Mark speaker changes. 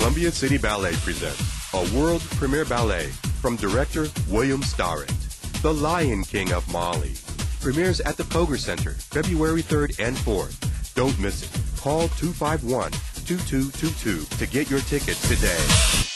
Speaker 1: Columbia City Ballet presents a world premiere ballet from director William Starrett, The Lion King of Mali. Premieres at the Koger Center February 3rd and 4th. Don't miss it. Call 251 2222 to get your tickets today.